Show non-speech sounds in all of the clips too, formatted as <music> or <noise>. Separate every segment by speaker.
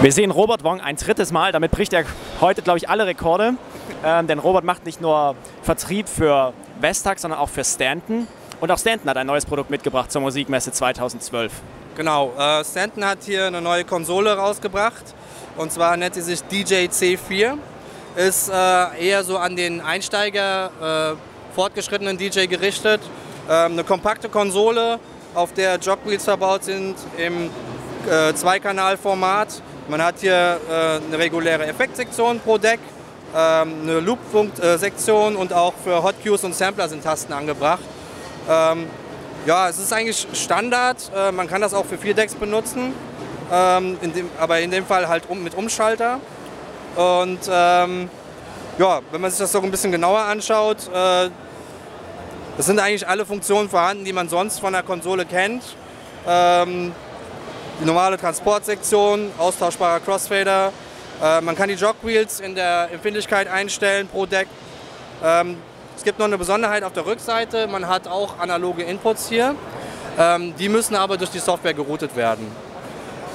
Speaker 1: Wir sehen Robert Wong ein drittes Mal. Damit bricht er heute, glaube ich, alle Rekorde. Ähm, denn Robert macht nicht nur Vertrieb für Vestax, sondern auch für Stanton. Und auch Stanton hat ein neues Produkt mitgebracht zur Musikmesse 2012.
Speaker 2: Genau, äh, Stanton hat hier eine neue Konsole rausgebracht. Und zwar nennt sie sich DJ C4. Ist äh, eher so an den Einsteiger, äh, fortgeschrittenen DJ gerichtet. Ähm, eine kompakte Konsole, auf der Jogwheels verbaut sind im äh, Zweikanalformat. Man hat hier äh, eine reguläre Effektsektion pro Deck, ähm, eine Loop-Sektion und auch für Hot Cues und Sampler sind Tasten angebracht. Ähm, ja, es ist eigentlich Standard. Äh, man kann das auch für vier Decks benutzen, ähm, in dem, aber in dem Fall halt um, mit Umschalter. Und ähm, ja, wenn man sich das so ein bisschen genauer anschaut, äh, das sind eigentlich alle Funktionen vorhanden, die man sonst von der Konsole kennt. Ähm, die normale Transportsektion, austauschbarer Crossfader. Äh, man kann die Jogwheels in der Empfindlichkeit einstellen pro Deck. Ähm, es gibt noch eine Besonderheit auf der Rückseite. Man hat auch analoge Inputs hier. Ähm, die müssen aber durch die Software geroutet werden.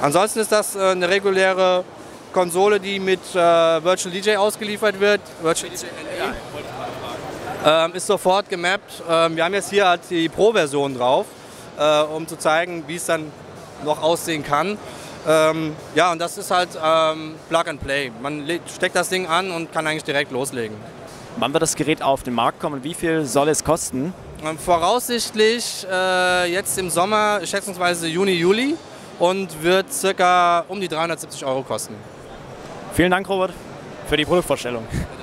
Speaker 2: Ansonsten ist das äh, eine reguläre Konsole, die mit äh, Virtual DJ ausgeliefert wird. Virtual DJ NA. Ähm, ist sofort gemappt. Ähm, wir haben jetzt hier halt die Pro-Version drauf, um zu zeigen, wie es dann noch aussehen kann. Ähm, ja, und das ist halt ähm, Plug and Play. Man steckt das Ding an und kann eigentlich direkt loslegen.
Speaker 1: Wann wird das Gerät auf den Markt kommen? Wie viel soll es kosten?
Speaker 2: Ähm, voraussichtlich äh, jetzt im Sommer, schätzungsweise Juni, Juli und wird circa um die 370 Euro kosten.
Speaker 1: Vielen Dank, Robert, für die Produktvorstellung. <laughs>